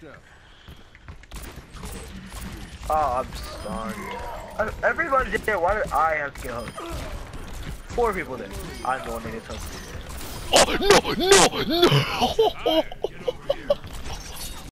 step. Oh, I'm stunned. Everyone uh, Everybody did it. Why did I have to get hooked? Four people did. I'm the one that gets hooked. Oh no no no!